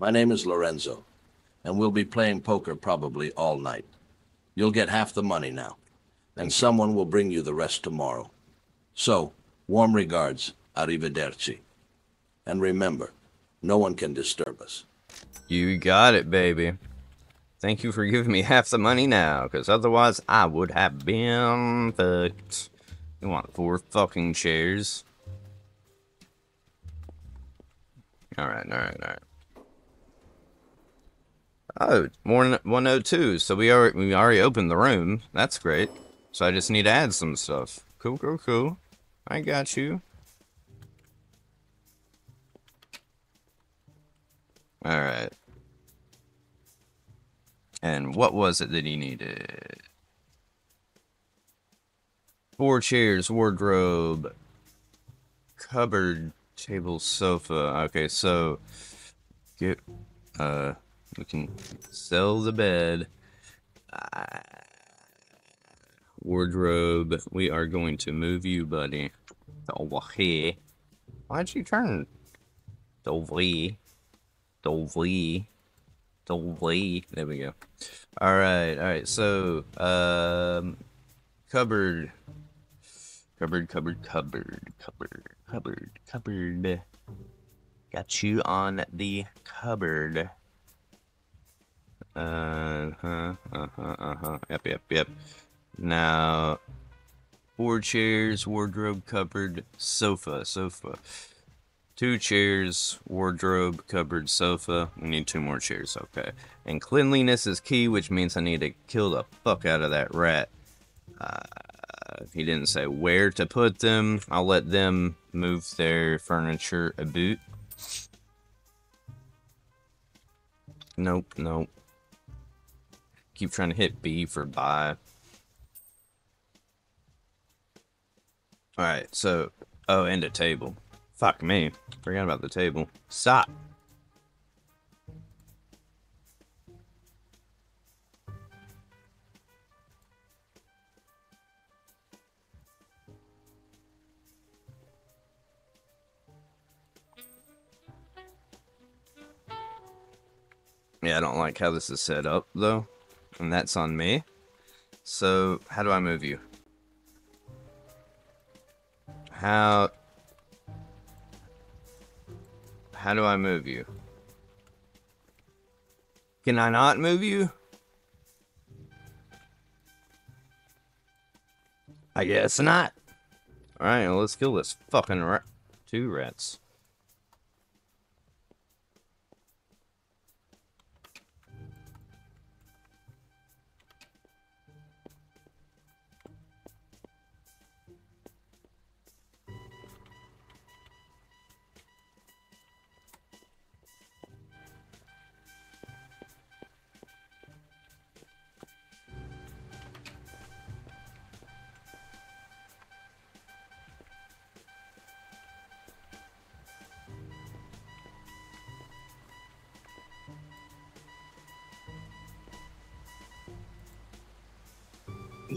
My name is Lorenzo, and we'll be playing poker probably all night. You'll get half the money now, and someone will bring you the rest tomorrow. So, warm regards, arrivederci. And remember, no one can disturb us. You got it, baby. Thank you for giving me half the money now, because otherwise I would have been fucked. You want four fucking chairs? Alright, alright, alright. Oh, more 102. So we already we already opened the room. That's great. So I just need to add some stuff. Cool, cool, cool. I got you. Alright. And what was it that he needed? Four chairs, wardrobe, cupboard, table, sofa. Okay, so get uh we can sell the bed. Uh, wardrobe. We are going to move you, buddy. Over here. Why'd you turn? Over here. Over. Over here. There we go. Alright, alright. So, um, cupboard. Cupboard, cupboard, cupboard, cupboard, cupboard, cupboard. Got you on the cupboard. Uh huh, uh huh, uh huh. Yep, yep, yep. Now, four chairs, wardrobe, cupboard, sofa, sofa. Two chairs, wardrobe, cupboard, sofa. We need two more chairs, okay. And cleanliness is key, which means I need to kill the fuck out of that rat. Uh, he didn't say where to put them. I'll let them move their furniture a boot. Nope, nope. Keep trying to hit B for buy. Alright, so... Oh, and a table. Fuck me. Forgot about the table. Stop. Yeah, I don't like how this is set up, though. And that's on me. So, how do I move you? How... How do I move you? Can I not move you? I guess not. Alright, well, let's kill this fucking rat. Two rats.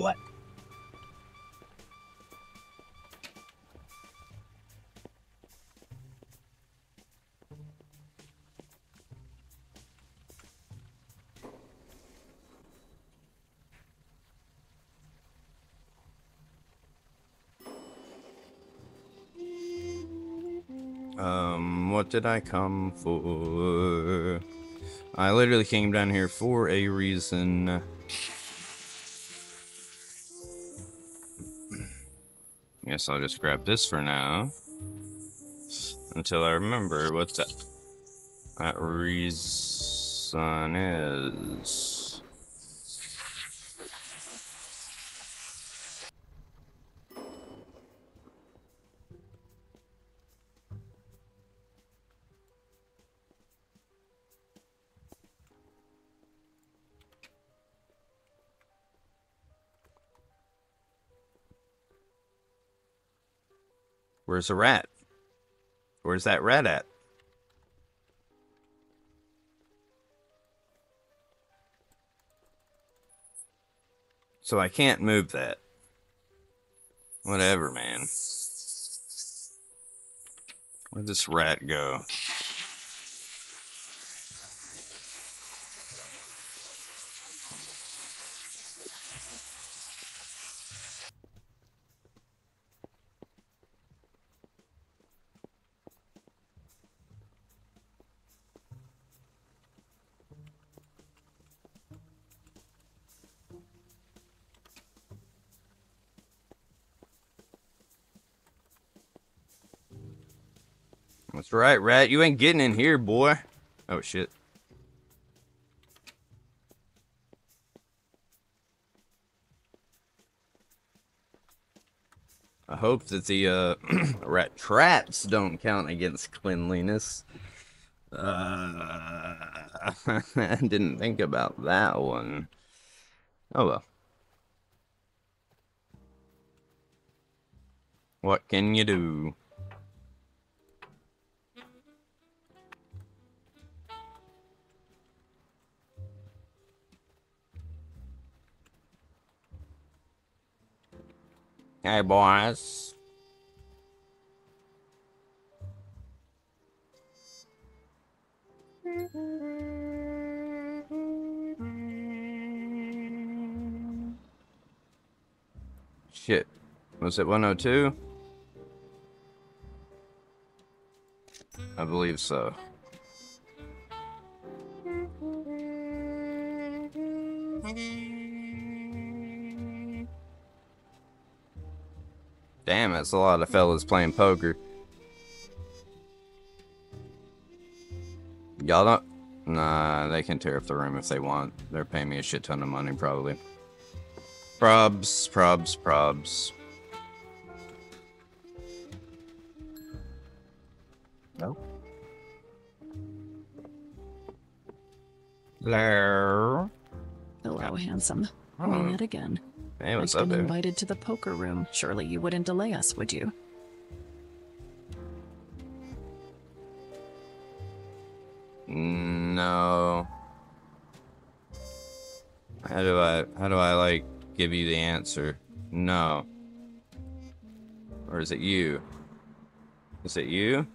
What? Um, what did I come for? I literally came down here for a reason. Guess I'll just grab this for now. Until I remember what that, that reason is. Where's the rat? Where's that rat at? So I can't move that. Whatever, man. Where'd this rat go? That's right, rat. You ain't getting in here, boy. Oh shit. I hope that the uh, rat traps don't count against cleanliness. Uh, I didn't think about that one. Oh well. What can you do? Hey, boys. Shit. Was it 102? I believe so. Damn, that's a lot of fellas playing poker. Y'all don't? Nah, they can tear up the room if they want. They're paying me a shit ton of money, probably. Probs, probs, probs. No. Hello. Hello, handsome. We Oh. met again. Hey, what's I've up, been invited to the poker room. Surely you wouldn't delay us, would you? No. How do I how do I like give you the answer? No. Or is it you? Is it you?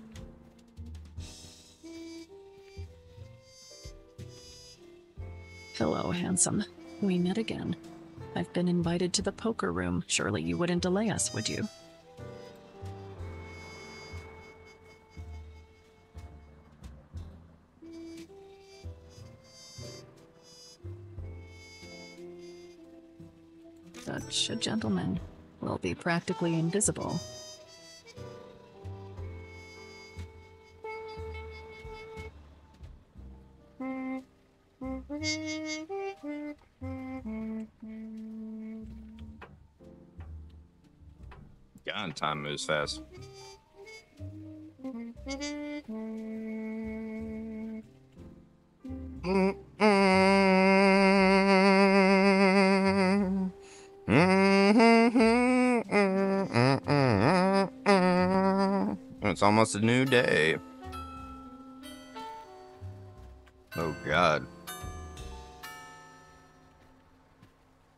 Hello, handsome. We met again. I've been invited to the poker room. Surely you wouldn't delay us, would you? Such a gentleman will be practically invisible. Time moves fast. It's almost a new day. Oh God.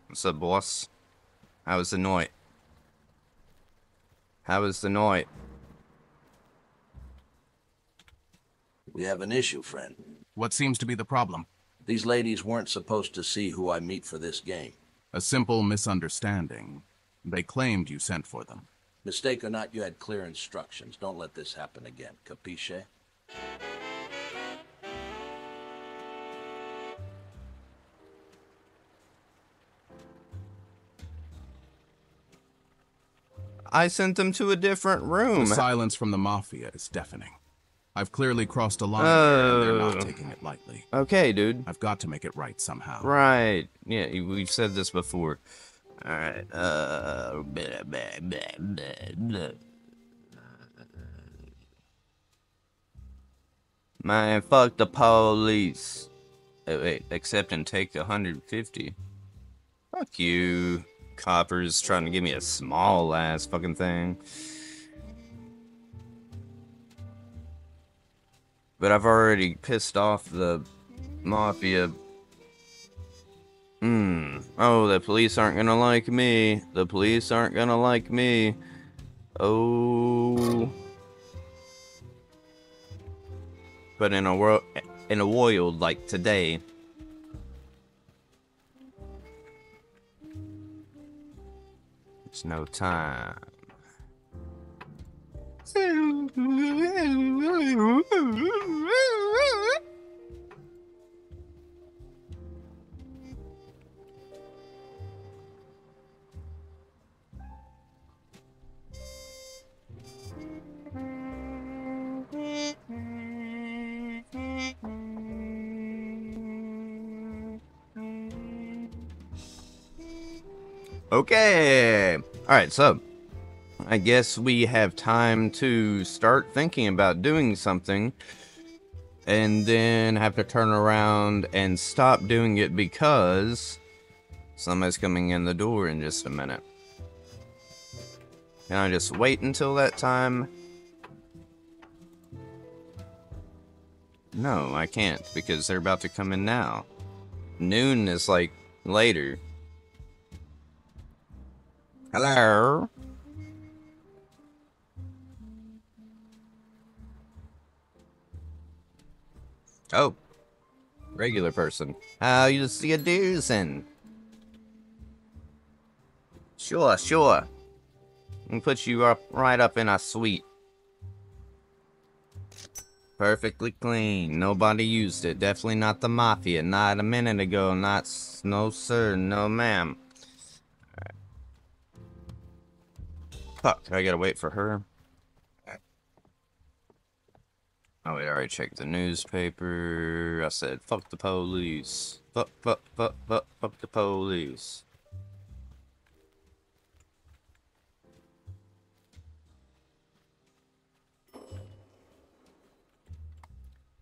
What's up, boss? How was night? How was the night? We have an issue, friend. What seems to be the problem? These ladies weren't supposed to see who I meet for this game. A simple misunderstanding. They claimed you sent for them. Mistake or not, you had clear instructions. Don't let this happen again. Capiche? I sent them to a different room. The silence from the Mafia is deafening. I've clearly crossed a line and they're Oh. not taking it lightly. Okay, dude. I've got to make it right somehow. Right. Yeah, we've said this before. Alright. Uh. blah, blah, blah. Man, fuck the police. Oh, wait, accept and take 150. Fuck you. Coppers trying to give me a small ass fucking thing. But I've already pissed off the mafia. Hmm. Oh, the police aren't gonna like me. The police aren't gonna like me. Oh. But in a world, in a world like today, It's no time. Okay. All right, so I guess we have time to start thinking about doing something and then have to turn around and stop doing it because somebody's coming in the door in just a minute. Can I just wait until that time? No, I can't because they're about to come in now. Noon is like later. Hello? Oh. Regular person. How you see a doozin'? Sure, sure. And put you up right up in a suite. Perfectly clean. Nobody used it. Definitely not the mafia. Not a minute ago. Not no sir, no ma'am. Fuck, I gotta wait for her. Oh wait, I already checked the newspaper. I said fuck the police. Fuck fuck fuck fuck fuck the police.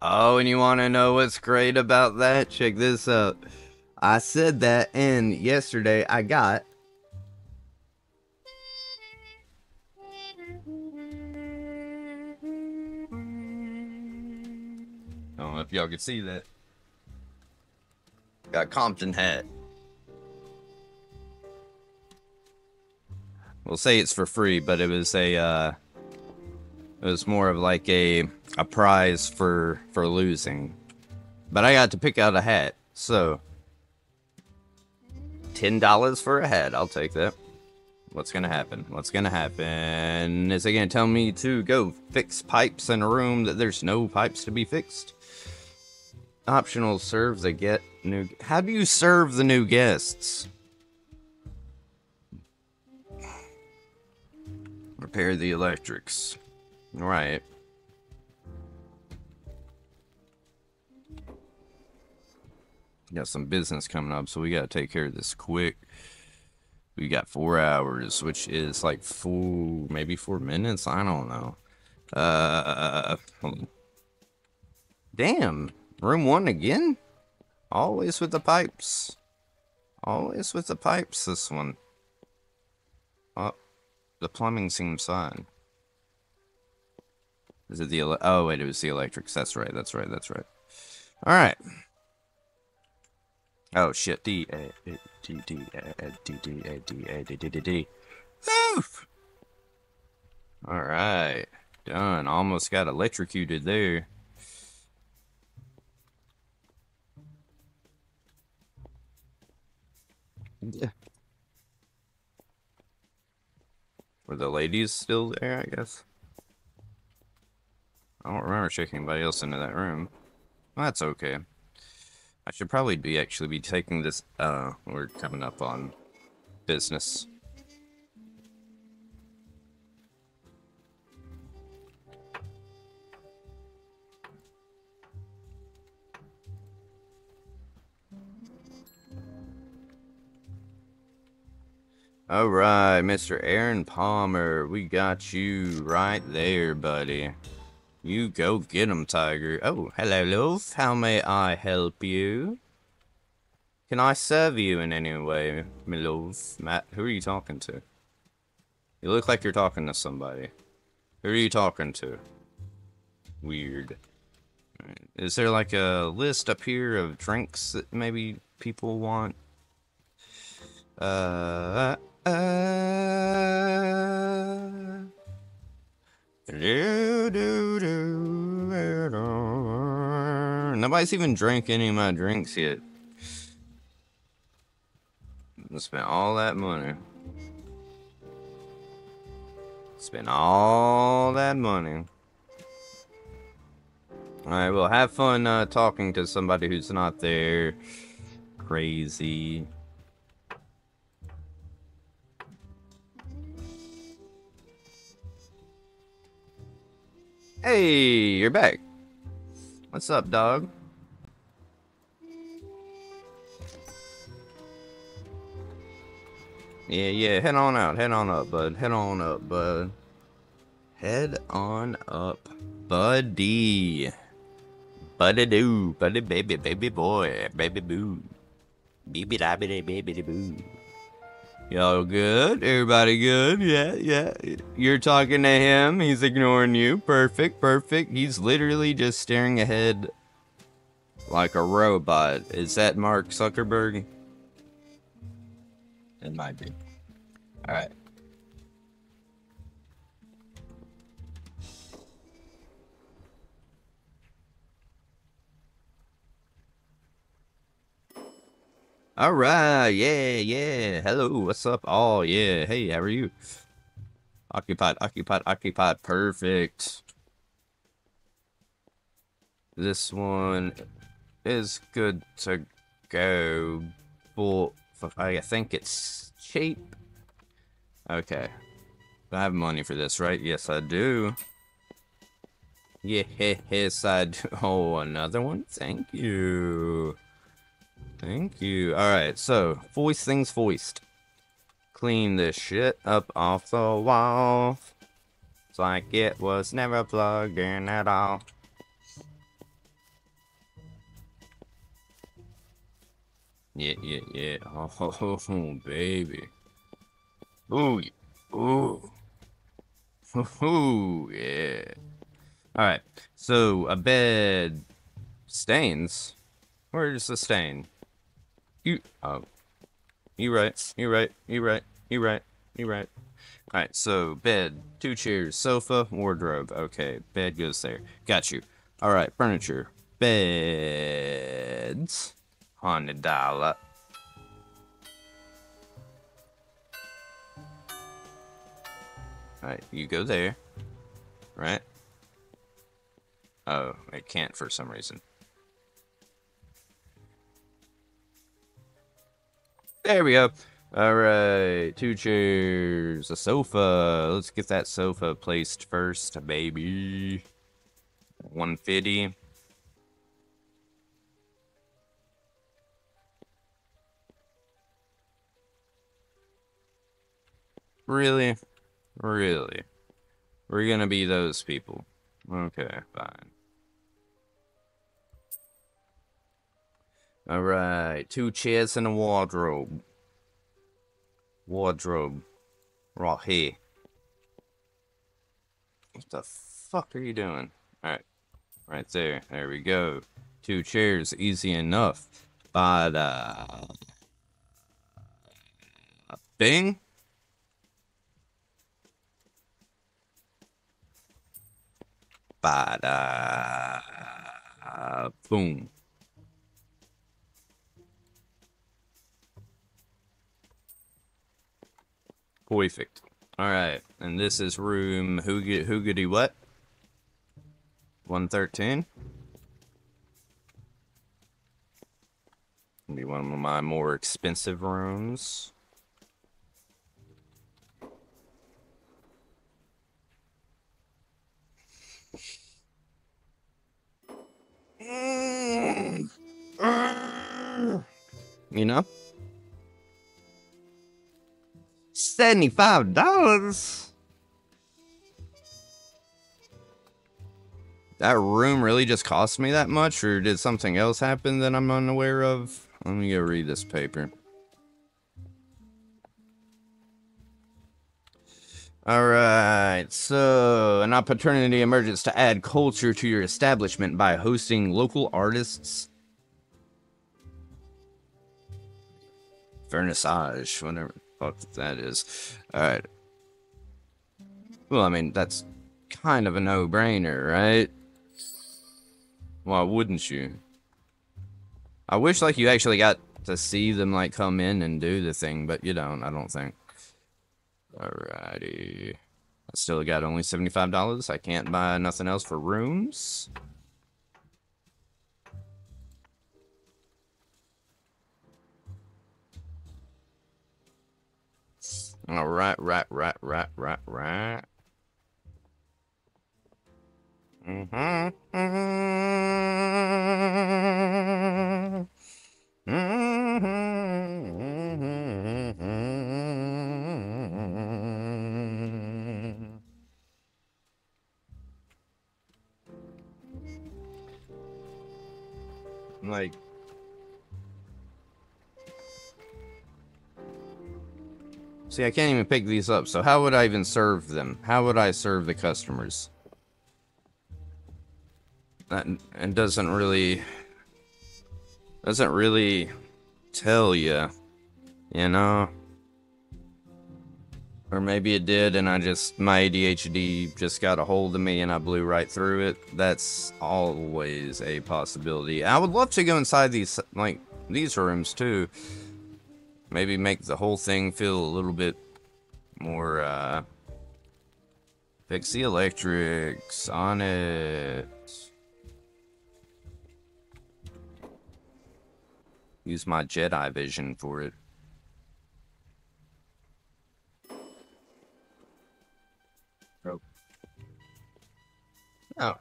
Oh, and you want to know what's great about that? Check this out. I said that, and yesterday I got. Don't know if y'all could see that. Got Compton hat. We'll say it's for free, but it was a uh, it was more of like a a prize for for losing. But I got to pick out a hat, so ten dollars for a hat. I'll take that. What's gonna happen? What's gonna happen? Is it gonna tell me to go fix pipes in a room that there's no pipes to be fixed? Optional serves a get new. How do you serve the new guests? Repair the electrics. Right. Got some business coming up, so we gotta take care of this quick. We got four hours, which is like four, maybe four minutes. I don't know. Uh, damn, room one again. Always with the pipes. Always with the pipes. This one. Oh, the plumbing seems fine. Is it the oh wait, it was the electrics. That's right. That's right. That's right. All right. Oh shit. D A D D A D D A D A D D D D. Oof. All right. Done. Almost got electrocuted there. Yeah. Were the ladies still there, I guess? I don't remember checking anybody else into that room. Well, that's okay. I should probably be actually be taking this, uh, we're coming up on business. All right, Mr. Aaron Palmer, we got you right there, buddy. You go get him, Tiger. Oh, hello, love. How may I help you? Can I serve you in any way, my love? Matt, who are you talking to? You look like you're talking to somebody. Who are you talking to? Weird. Is there like a list up here of drinks that maybe people want? Uh, uh. Nobody's even drank any of my drinks yet. I spent all that money. Spent all that money. Alright, well, have fun uh, talking to somebody who's not there. Crazy. Hey, you're back. What's up, dog? Yeah, yeah, head on out, head on up, bud. Head on up, bud. Head on up, buddy. Buddy doo, buddy baby, baby boy, baby boo. Baby da baby baby boo. Y'all good? Everybody good? Yeah, yeah. You're talking to him, he's ignoring you. Perfect, perfect. He's literally just staring ahead like a robot. Is that Mark Zuckerberg? It might be. Alright. Alright, yeah, yeah. Hello, what's up? Oh, yeah. Hey, how are you? Occupied, occupied, occupied. Perfect. This one is good to go, but I think it's cheap. Okay. I have money for this, right? Yes, I do. Yeah, yes, I do. Oh, another one? Thank you. Thank you. Alright, so, voice things voiced. Clean this shit up off the wall. It's like it was never plugged in at all. Yeah, yeah, yeah. Oh, baby. Ooh, ooh. Ooh, yeah. Alright, so a bed stains. Where's the stain? You, oh. You right, you right, you right, you right, you right. Alright, so bed, two chairs, sofa, wardrobe. Okay, bed goes there. Got you. Alright, furniture. Beds hundred dollar. Alright, you go there. Right? Oh, I can't for some reason. There we go. Alright, two chairs, a sofa. Let's get that sofa placed first, baby. 150. Really? Really? We're gonna be those people. Okay, fine. Alright, two chairs and a wardrobe. Wardrobe. Right here. What the fuck are you doing? Alright. Right there. There we go. Two chairs, easy enough. But, uh... Bing? Bada. Boom. Perfect. Alright, and this is room who Hoogity what? 113? Be one of my more expensive rooms. Mm. You know? $75? That room really just cost me that much, or did something else happen that I'm unaware of? Let me go read this paper. Alright, so an opportunity emerges to add culture to your establishment by hosting local artists. Vernissage, whatever fuck that is. Alright. Well, I mean, that's kind of a no-brainer, right? Why wouldn't you? I wish, like, you actually got to see them, like, come in and do the thing, but you don't, I don't think. Alrighty. I still got only $75. I can't buy nothing else for rooms. All right, right, right, right, right, right. Mm-hmm. Mm-hmm. Mhm. Like See, I can't even pick these up, so how would I even serve them? How would I serve the customers? That and doesn't really doesn't really tell you, you know. Or maybe it did, and I just my ADHD just got a hold of me, and I blew right through it. That's always a possibility. I would love to go inside these like these rooms too. Maybe make the whole thing feel a little bit more. uh Fix the electrics on it. Use my Jedi vision for it. Oh.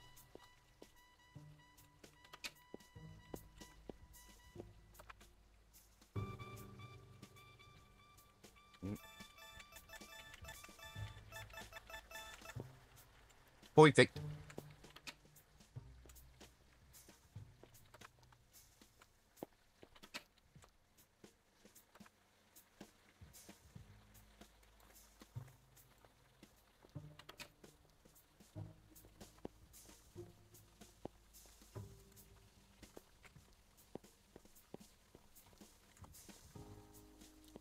Perfect.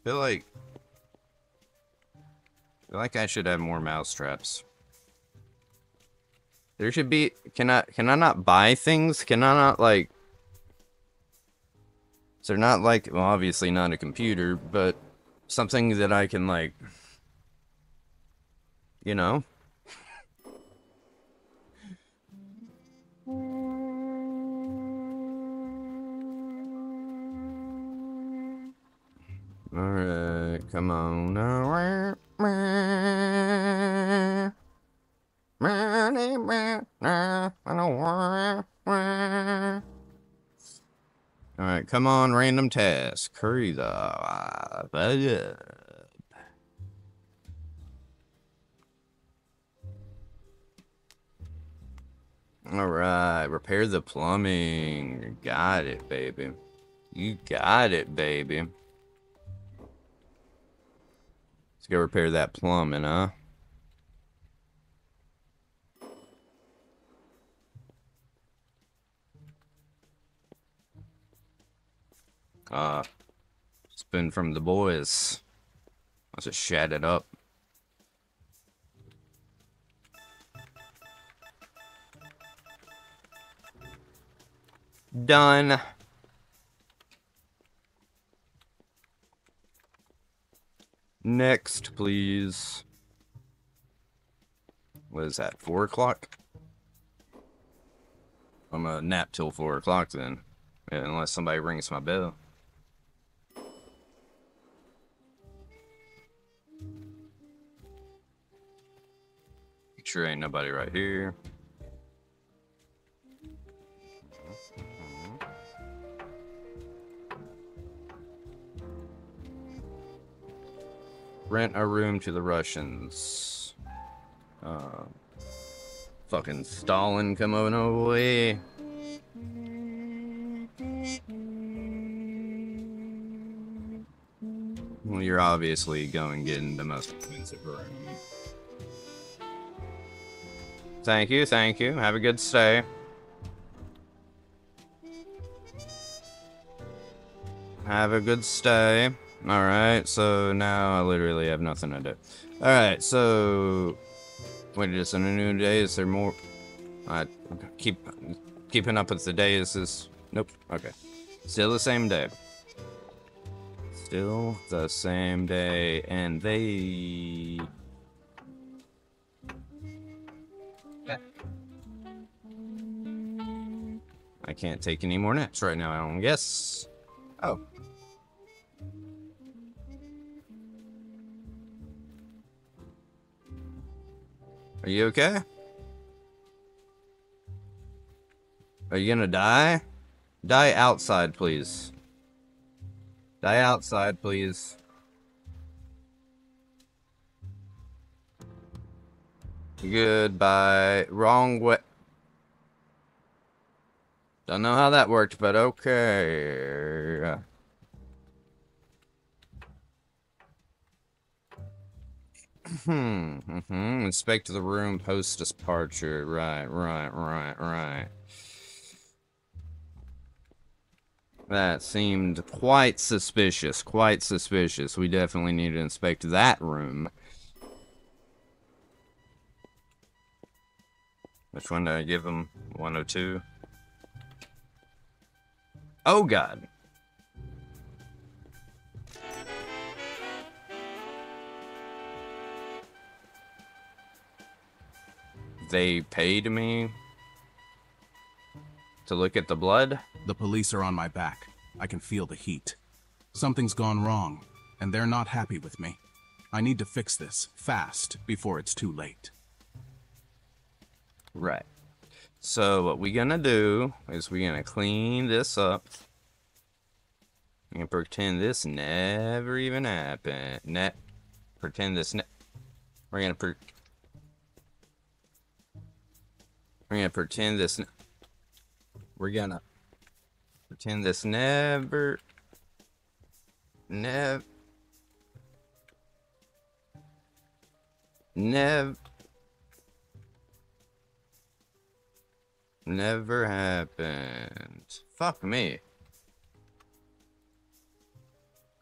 feel like feel like I should have more mouse traps. There should be can I can I not buy things? Can I not like So they're not like well obviously not a computer, but something that I can like you know Alright, come on now. Alright, come on, random task. Hurry the up. Alright, repair the plumbing. Got it, baby. You got it, baby. Let's go repair that plumbing, huh? Spin from the boys. Let's just shat it up. Done. Next, please. What is that, 4 o'clock? I'm gonna nap till 4 o'clock then. Yeah, unless somebody rings my bell. Sure ain't nobody right here. Rent a room to the Russians. Uh, fucking Stalin coming away. Well, you're obviously going getting the most expensive room. Thank you, thank you. Have a good stay. Have a good stay. Alright, so now I literally have nothing to do. Alright, so... Wait, is it a new day? Is there more? I keep keeping up with the days is... this Nope, okay. Still the same day. Still the same day, and they... I can't take any more naps right now, I don't guess. Oh. Are you okay? Are you gonna die? Die outside, please. Die outside, please. Goodbye. Wrong way. Don't know how that worked, but okay. Hmm. hmm Inspect the room post departure. Right. Right. Right. Right. That seemed quite suspicious. Quite suspicious. We definitely need to inspect that room. Which one did I give him? 102? Oh god. They paid me to look at the blood? The police are on my back. I can feel the heat. Something's gone wrong, and they're not happy with me. I need to fix this, fast, before it's too late. Right. So what we gonna do is we gonna clean this up and pretend this never even happened. Net. Pretend this. Ne- we're gonna per. We're gonna pretend this. We're gonna pretend this never. Never. Never. Never happened. Fuck me.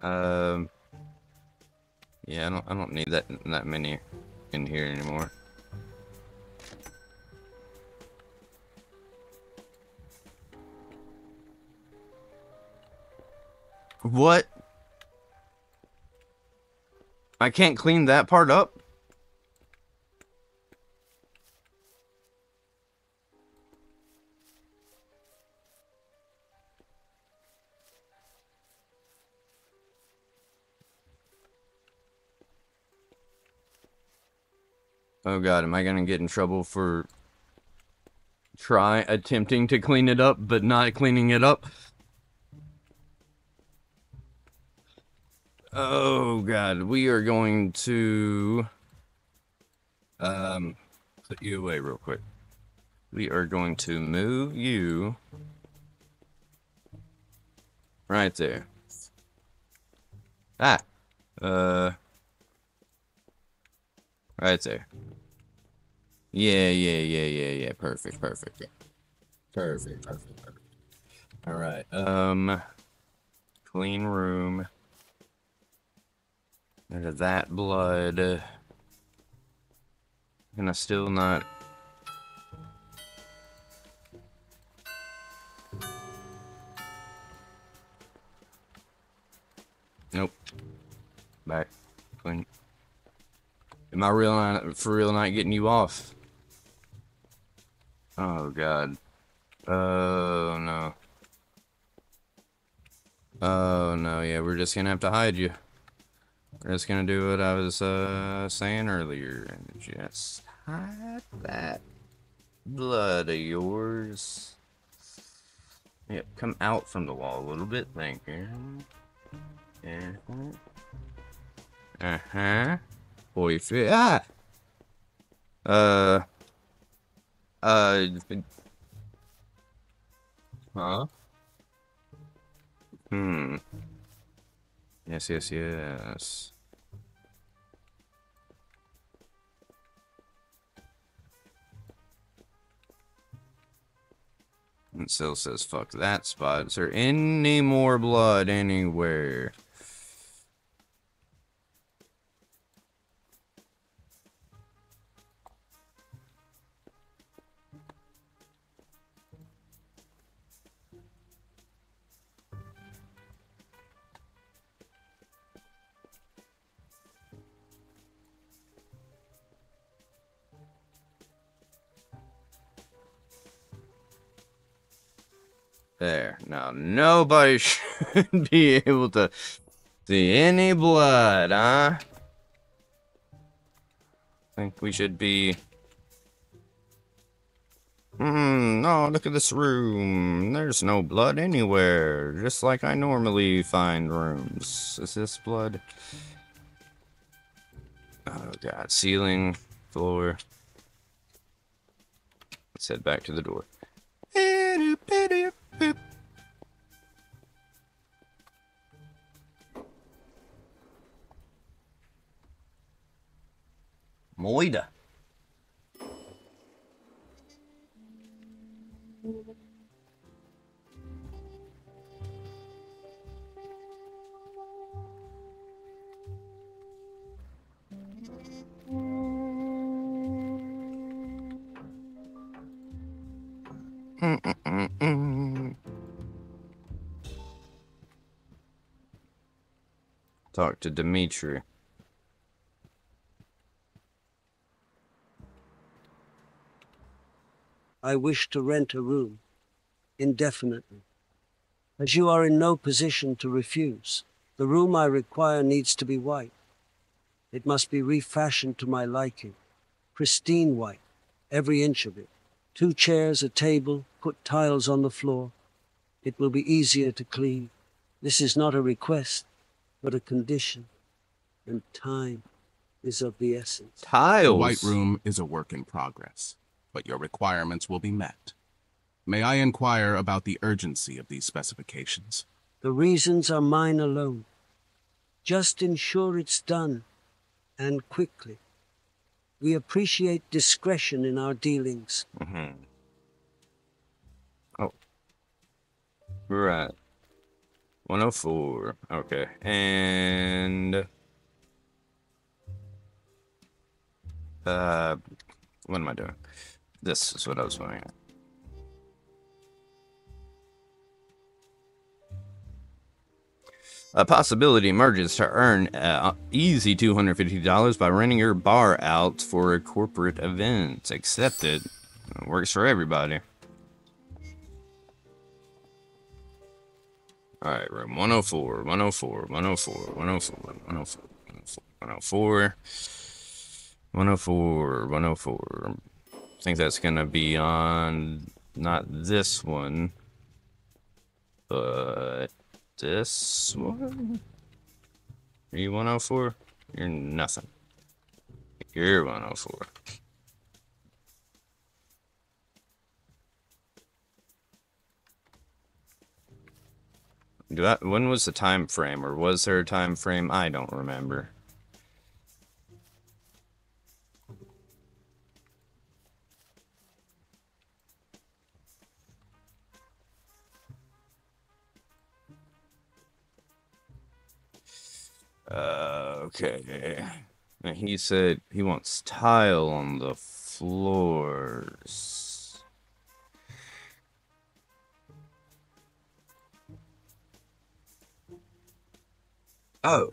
Um. Yeah, I don't. I don't need that that many in here anymore. What? I can't clean that part up. Oh god, am I gonna get in trouble for try attempting to clean it up but not cleaning it up? Oh god, we are going to um put you away real quick. We are going to move you right there. Ah. Uh right there. Yeah, yeah, yeah, yeah, yeah. Perfect, perfect. Yeah. Perfect, perfect, perfect. All right. Um, clean room. Of that blood. And I still not. Nope. Back. Clean. Am I real not, for real not getting you off? Oh god. Oh no. Oh no, yeah, we're just gonna have to hide you. We're just gonna do what I was uh, saying earlier and just hide that blood of yours. Yep, come out from the wall a little bit, thank you. Yeah. Uh-huh. Boyfriend. Ah! Uh. Uh. Huh? Hmm. Yes, yes, yes. And still says, fuck that spot. Is there any more blood anywhere? There. Now, nobody should be able to see any blood, huh? I think we should be... Hmm, no, look at this room. There's no blood anywhere. Just like I normally find rooms. Is this blood? Oh god, ceiling, floor. Let's head back to the door. boop. Moida. Talk to Dimitri. I wish to rent a room indefinitely. As you are in no position to refuse, the room I require needs to be white. It must be refashioned to my liking. Pristine white, every inch of it. Two chairs, a table, put tiles on the floor. It will be easier to clean. This is not a request, but a condition. And time is of the essence. Tiles. The White Room is a work in progress, but your requirements will be met. May I inquire about the urgency of these specifications? The reasons are mine alone. Just ensure it's done, and quickly. We appreciate discretion in our dealings. Mm-hmm. Oh. Right. 104. Okay. And. Uh. What am I doing? This is what I was doing. A possibility emerges to earn uh, easy $250 by renting your bar out for a corporate event. Accepted. Works for everybody. Alright, room 104, 104, 104, 104, 104, 104, 104, 104. I think that's gonna be on not this one, but this one? Are you 104? You're nothing. You're 104. I, when was the time frame, or was there a time frame? I don't remember. Uh, okay. He said he wants tile on the floors. Oh.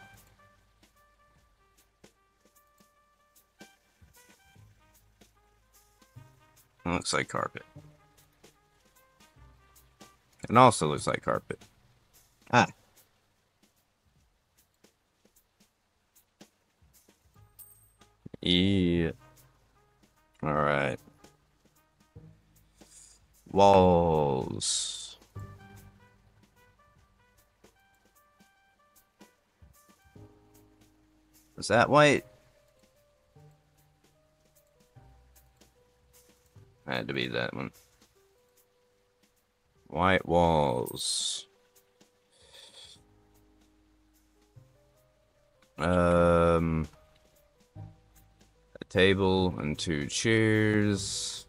It looks like carpet. It also looks like carpet. Ah. Yeah. All right. Walls. Is that white? Had to be that one. White walls. Um a table and two chairs.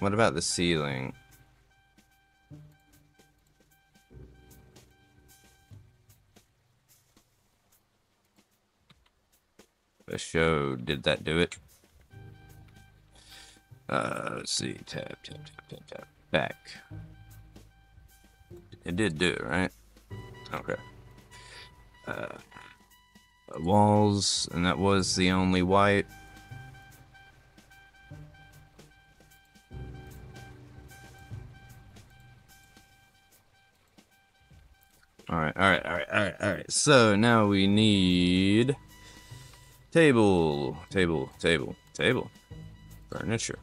What about the ceiling? The show, did that do it? Uh, let's see, tap, tap, tap, tap, tap, back. It did do it, right? Okay uh, walls, and that was the only white. Alright, alright, alright, alright, alright. So now we need table, table, table, table, furniture,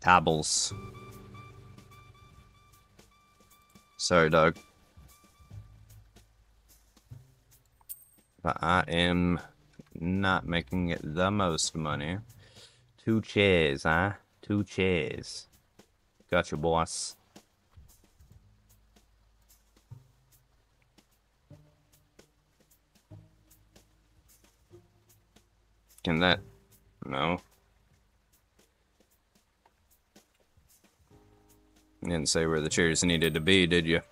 tables. Sorry, dog. but I am not making the most money. Two chairs, huh? Two chairs. Gotcha, boss. Can that... No. You didn't say where the chairs needed to be, did you?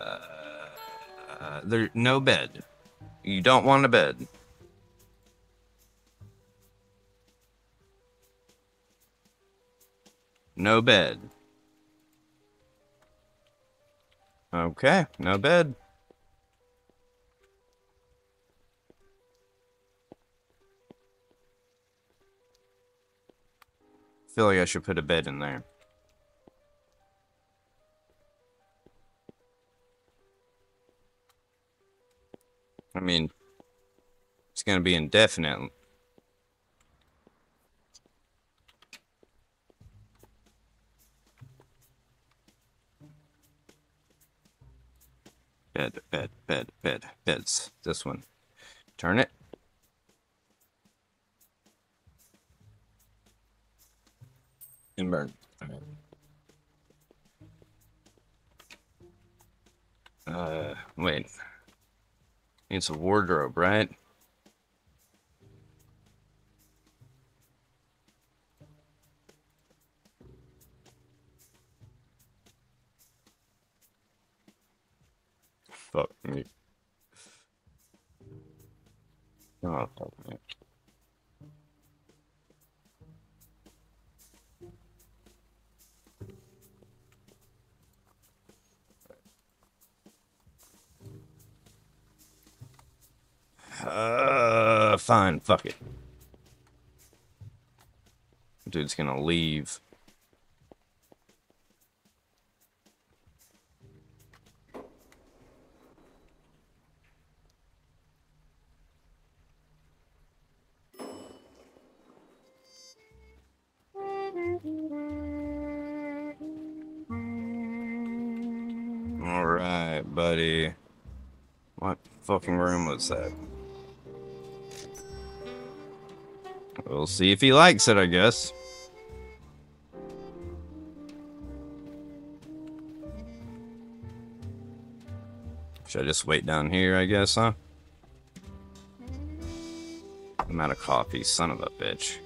Uh, there, no bed. You don't want a bed. No bed. Okay, no bed. feel like I should put a bed in there. I mean, it's going to be indefinite. Bed, bed, bed, bed, beds. This one. Turn it. And burn. Uh, wait. It's a wardrobe, right? Fuck me. Oh, fuck me. Uh, fine, fuck it. Dude's gonna leave. Fucking room was that? We'll see if he likes it, I guess. Should I just wait down here, I guess, huh? I'm out of coffee, son of a bitch.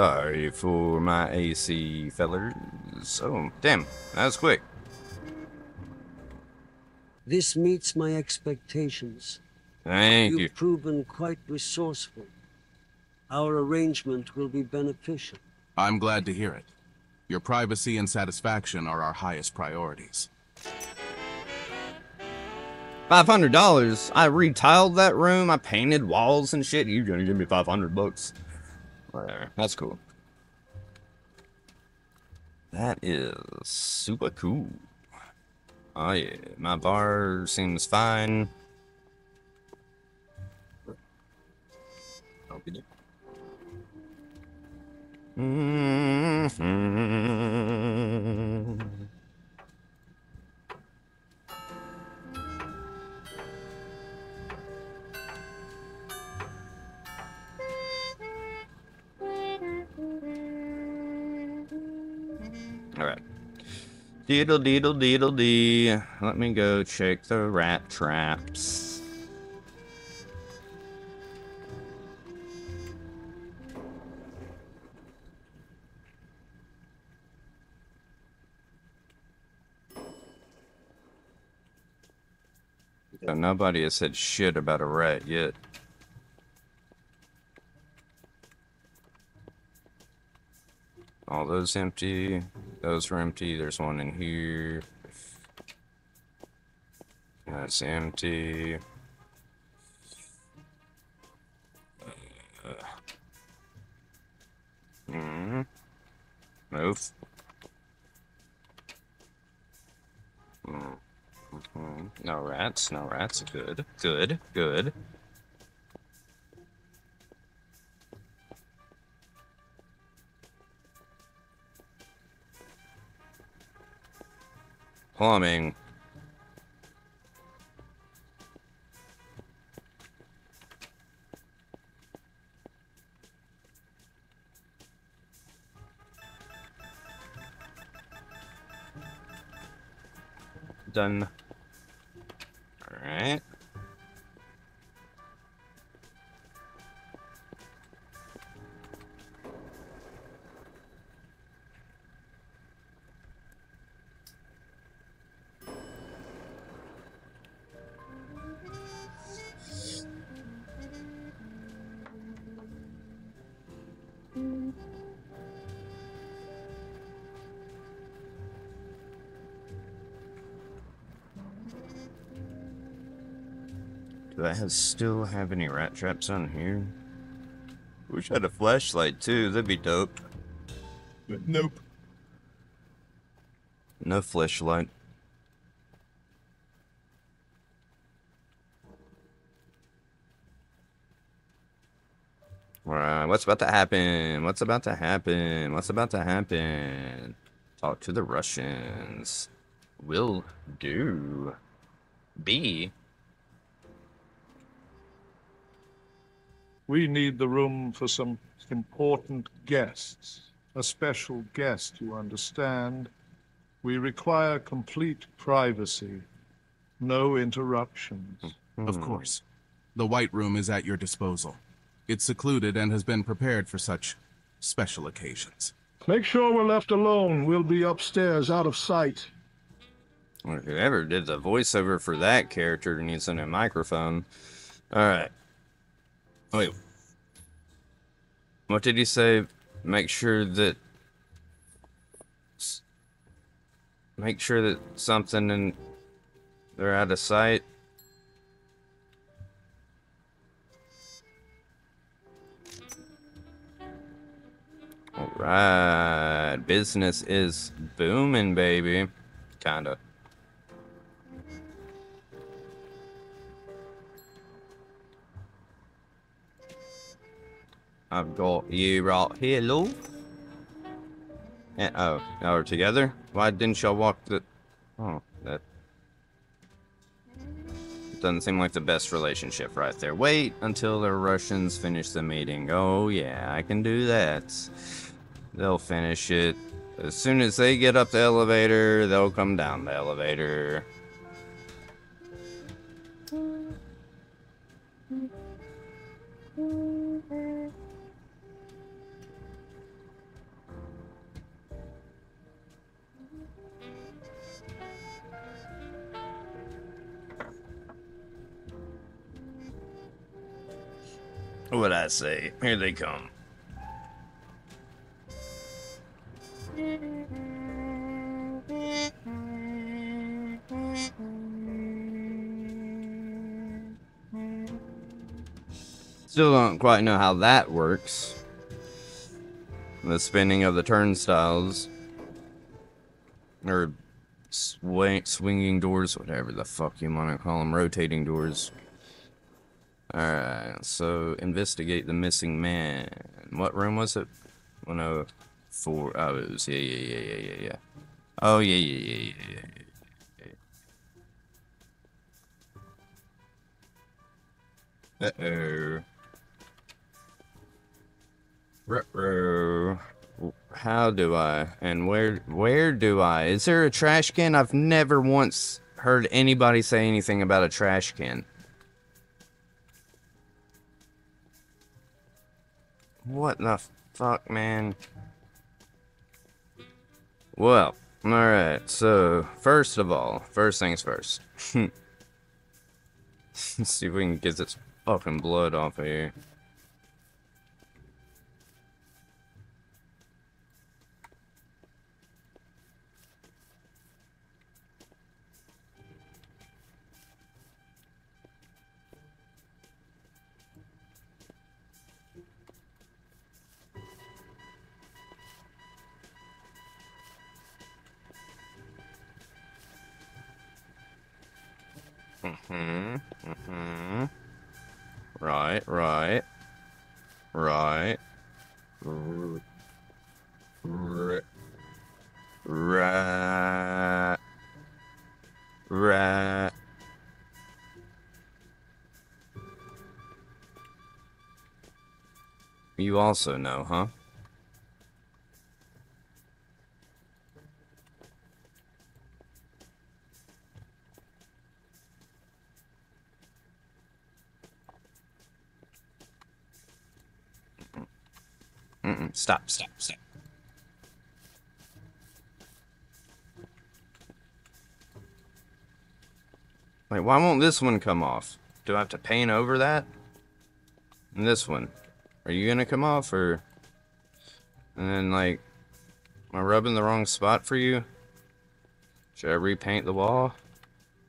Sorry for my AC, fellers. Oh, damn, that was quick. This meets my expectations. Thank You've you. Have proven quite resourceful. Our arrangement will be beneficial. I'm glad to hear it. Your privacy and satisfaction are our highest priorities. Five hundred dollars. I retiled that room. I painted walls and shit. You're gonna give me five hundred bucks. Whatever. That's cool. That is super cool. Oh yeah, my bar seems fine. Mhm. Alright. Deedle deedle deedle dee. Let me go check the rat traps. Yeah, nobody has said shit about a rat yet. All those empty. Those are empty. There's one in here. That's empty. Mm. Move. Mm. Mhm. No rats, no rats. Good, good, good. Plumbing. Done. Have still have any rat traps on here? Wish I had a flashlight too, that'd be dope. But nope. No flashlight. Alright, what's about to happen? What's about to happen? What's about to happen? Talk to the Russians. Will do. B. We need the room for some important guests. A special guest, you understand. We require complete privacy. No interruptions. Hmm. Of course. The White Room is at your disposal. It's secluded and has been prepared for such special occasions. Make sure we're left alone. We'll be upstairs, out of sight. Well, Whoever did the voiceover for that character needs a new microphone. Alright. Oh, Wait. What did he say? Make sure that. Make sure that something and they're out of sight. Alright. Business is booming, baby. Kinda. I've got you right here, love. Yeah, oh, now we're together? Why didn't y'all walk the... Oh, that... Doesn't seem like the best relationship right there. Wait until the Russians finish the meeting. Oh, yeah, I can do that. They'll finish it. As soon as they get up the elevator, they'll come down the elevator. Say? Here they come. Still don't quite know how that works. The spinning of the turnstiles. Or swing, swinging doors, whatever the fuck you want to call them, rotating doors. Alright, so investigate the missing man. What room was it? 104. Oh, it was. Yeah, yeah, yeah, yeah, yeah, yeah. Oh, yeah, yeah, yeah, yeah, yeah. Uh-oh. Ruh-roh. How do I? And where where do I? Is there a trash can? I've never once heard anybody say anything about a trash can. What the fuck, man? Well, alright, so, first of all, first things first. Let's see if we can get this fucking blood off of here. Mm-hmm. Mm-hmm. Right, right. Right. R- r-. You also know, huh? Mm-mm. Stop, stop, stop. Wait, why won't this one come off? Do I have to paint over that? And this one. Are you gonna come off or and then like am I rubbing the wrong spot for you? Should I repaint the wall?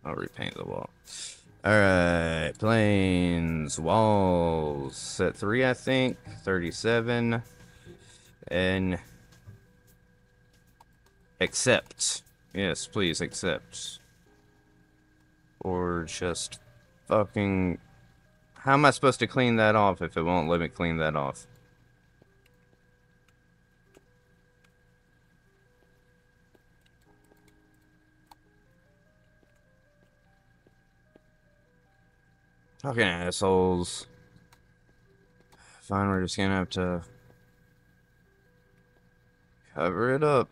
I'll repaint the wall. Alright, planes, walls, set three I think, 37, and accept. Yes, please accept. Or just fucking how am I supposed to clean that off if it won't let me clean that off? Fucking assholes. Fine, we're just gonna have to cover it up.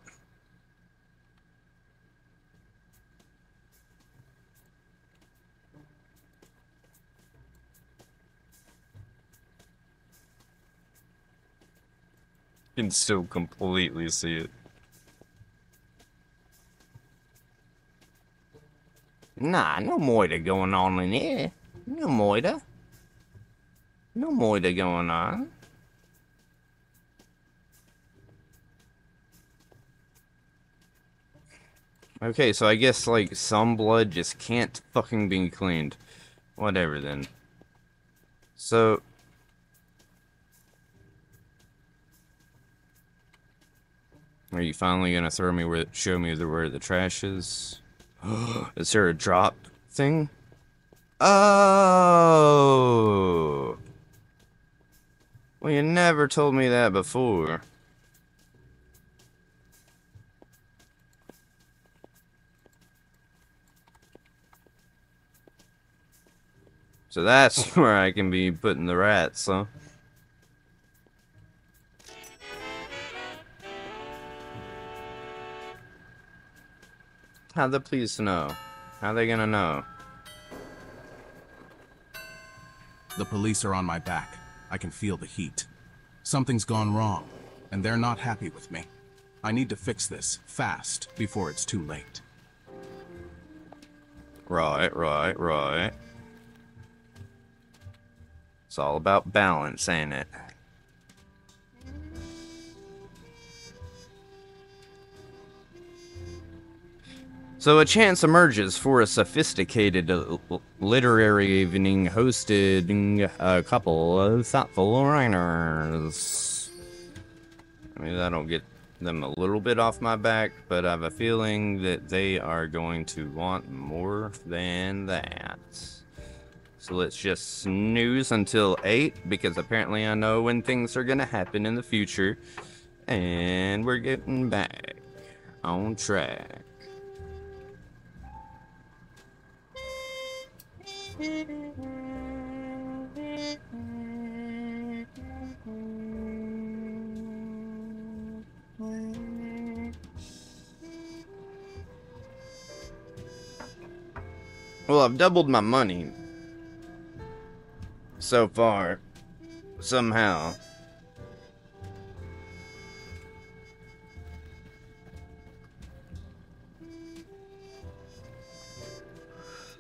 can still completely see it. Nah, no moita going on in here. No moita. No moita going on. Okay, so I guess, like, some blood just can't fucking be cleaned. Whatever, then. So, Are you finally gonna throw me where, show me the, where the trash is? is there a drop thing? Oh! Well, you never told me that before. So that's where I can be putting the rats, huh? How the police know? How they gonna know? The police are on my back. I can feel the heat. Something's gone wrong, and they're not happy with me. I need to fix this, fast, before it's too late. Right, right, right. All about balance, ain't it? So a chance emerges for a sophisticated literary evening hosting a couple of thoughtful writers. I mean, that'll get them a little bit off my back, but I have a feeling that they are going to want more than that. So let's just snooze until 8, because apparently I know when things are going to happen in the future. And we're getting back on track. Well, I've doubled my money so far, somehow.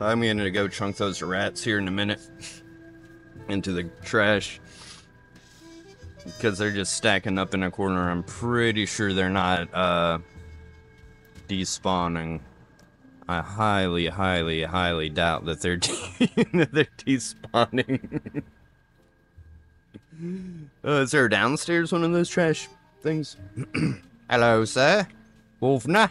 I'm gonna go chunk those rats here in a minute into the trash because they're just stacking up in a corner. I'm pretty sure they're not uh, despawning. I highly, highly, highly doubt that they're that they're despawning. uh, is there downstairs one of those trash things? Hello, sir. Wolfna.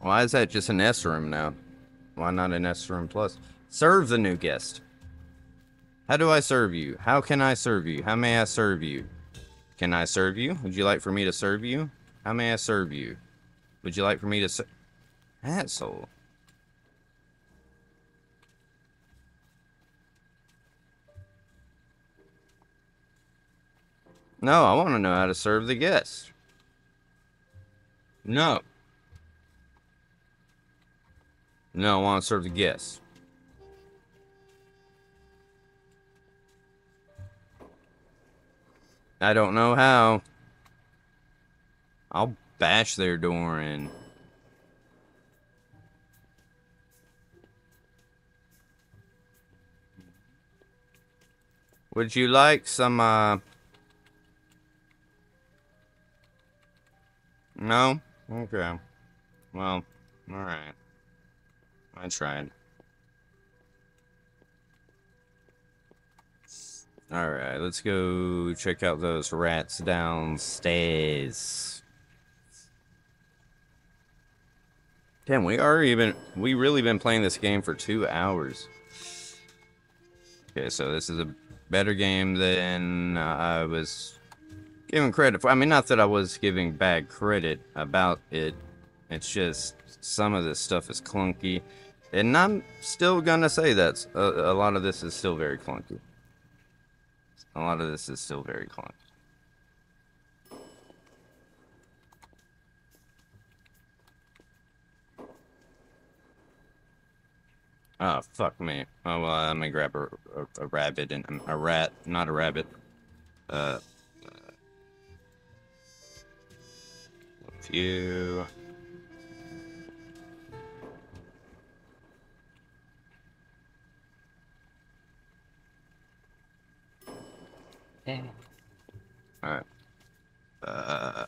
Why is that just an S room now? Why not an S room plus? Serve the new guest. How do I serve you? How can I serve you? How may I serve you? Can I serve you? Would you like for me to serve you? How may I serve you? Would you like for me to serve? Asshole. No, I want to know how to serve the guest. No. No, I want to serve the guests. I don't know how. I'll bash their door in. Would you like some, uh... No? Okay. Well, alright. I tried. Alright, let's go check out those rats downstairs. Damn, we are even we really been playing this game for two hours. Okay, so this is a better game than uh, I was giving credit for. I mean, not that I was giving bad credit about it. It's just some of this stuff is clunky. And I'm still gonna say that a, a lot of this is still very clunky. A lot of this is still very clunky. Oh, fuck me. Oh, well, I'm gonna grab a, a, a rabbit and a rat, not a rabbit. Uh, uh a few. Alright. Uh,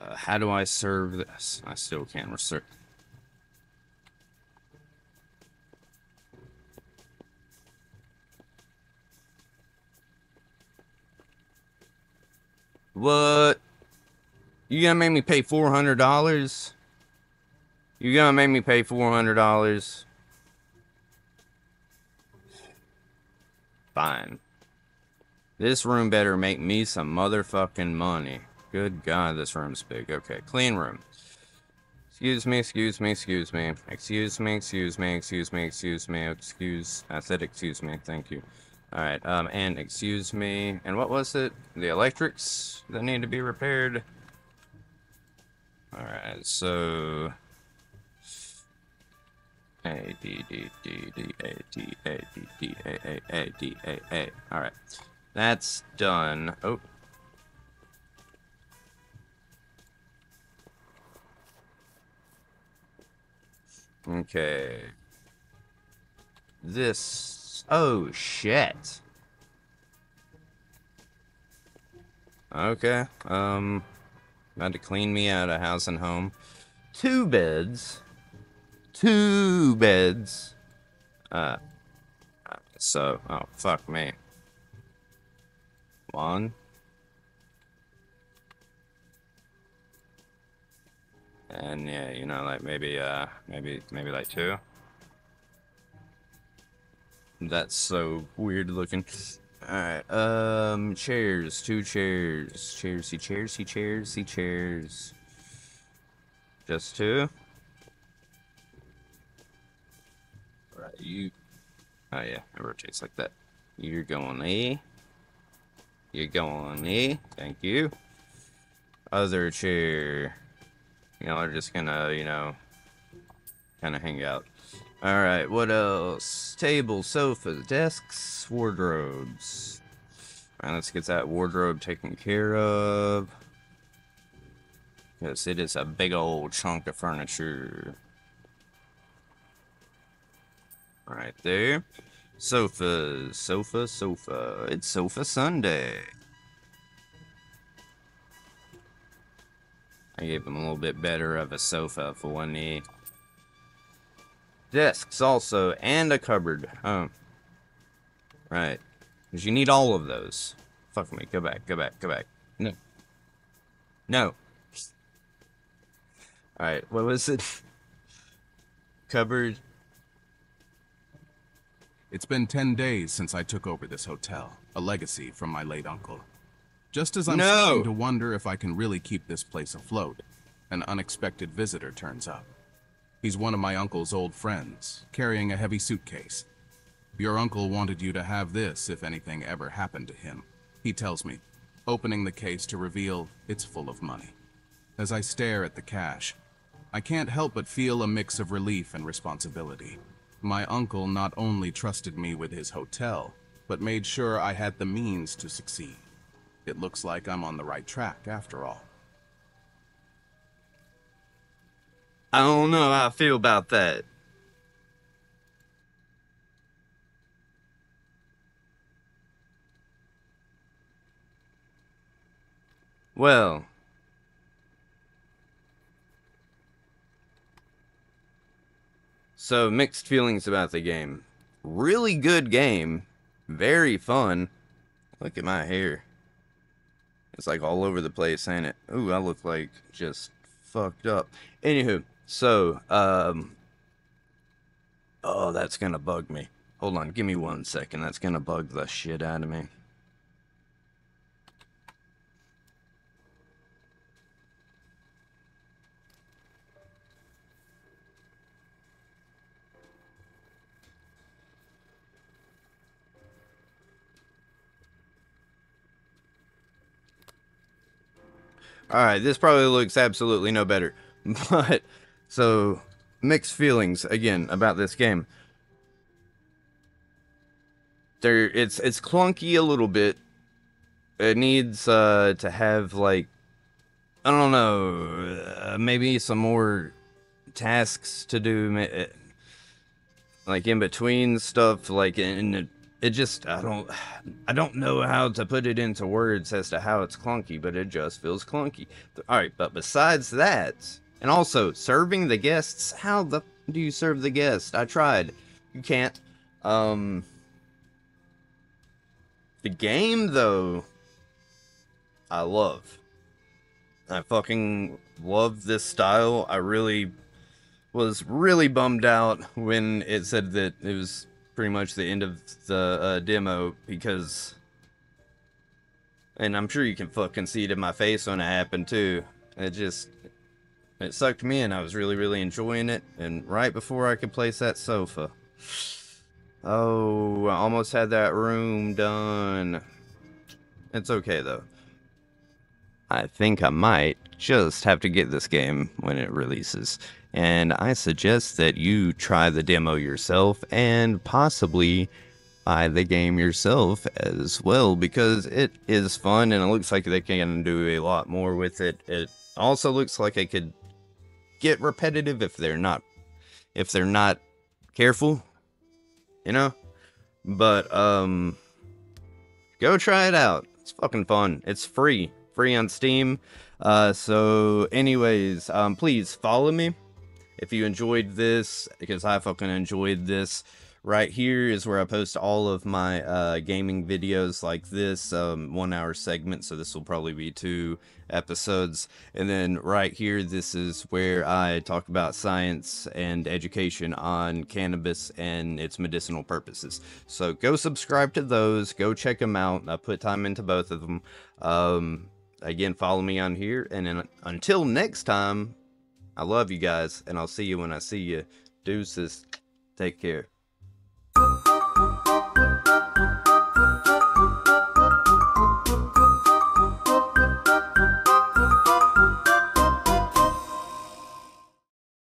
uh, how do I serve this? I still can't serve. What? You gonna make me pay four hundred dollars? You gonna make me pay four hundred dollars? Fine. This room better make me some motherfucking money. Good God, this room's big. Okay, clean room. Excuse me, excuse me, excuse me. Excuse me, excuse me, excuse me, excuse me, excuse. I said excuse me, thank you. Alright, um, and excuse me. And what was it? The electrics that need to be repaired? Alright, so... A D D D D A D A D D A A A D A A. Alright. That's done. Oh. Okay. This. Oh, shit. Okay. Um. About to clean me out of house and home. Two beds. Two beds. Uh. So, oh, fuck me. One. And yeah, you know, like maybe, uh, maybe, maybe like two. That's so weird looking. Alright, um, chairs, two chairs. Chairs, see chairs, see chairs, see chairs. Just two? Alright, you. Oh yeah, it rotates like that. You're going A. You're going A. Thank you. Other chair. You know, we're just gonna, you know, kind of hang out. Alright, what else? Table, sofas, desks, wardrobes. Alright, let's get that wardrobe taken care of. Because it is a big old chunk of furniture. Right there. Sofas, sofa, sofa. It's Sofa Sunday. I gave him a little bit better of a sofa for one knee. Desks also, and a cupboard. Oh. Right. Because you need all of those. Fuck me. Go back, go back, go back. No. No. Alright, what was it? cupboard. It's been 10 days since I took over this hotel, a legacy from my late uncle. Just as I'm No. starting to wonder if I can really keep this place afloat, an unexpected visitor turns up. He's one of my uncle's old friends, carrying a heavy suitcase. Your uncle wanted you to have this if anything ever happened to him, he tells me, opening the case to reveal it's full of money. As I stare at the cash, I can't help but feel a mix of relief and responsibility. My uncle not only trusted me with his hotel, but made sure I had the means to succeed. It looks like I'm on the right track after all. I don't know how I feel about that. Well, so mixed feelings about the game. Really good game, very fun. Look at my hair. It's like all over the place, ain't it? Ooh, I look like just fucked up. Anywho, so, um, oh, that's gonna bug me. Hold on, give me one second. That's gonna bug the shit out of me. Alright, this probably looks absolutely no better. But, so, mixed feelings, again, about this game. There, it's, it's clunky a little bit. It needs, uh, to have, like, I don't know, uh, maybe some more tasks to do, uh, like, in between stuff, like, in it, just, I don't, I don't know how to put it into words as to how it's clunky, but it just feels clunky. All right, but besides that, and also serving the guests, how the do you serve the guest? I tried. You can't. Um The game though I love. I fucking love this style. I really was really bummed out when it said that it was pretty much the end of the uh, demo because and I'm sure you can fucking see it in my face when it happened too. It just it sucked me in. I was really, really enjoying it. And right before I could place that sofa. Oh, I almost had that room done. It's okay though. I think I might just have to get this game when it releases. And I suggest that you try the demo yourself and possibly buy the game yourself as well because it is fun and it looks like they can do a lot more with it. It also looks like it could get repetitive if they're not if they're not careful, you know? But um go try it out. It's fucking fun. It's free. Free on Steam. Uh so anyways, um please follow me if you enjoyed this because I fucking enjoyed this. Right here is where I post all of my uh, gaming videos like this, um, one hour segment. So this will probably be two episodes. And then right here, this is where I talk about science and education on cannabis and its medicinal purposes. So go subscribe to those. Go check them out. I put time into both of them. Um, again, follow me on here. And then until next time, I love you guys, and I'll see you when I see you. Deuces. Take care.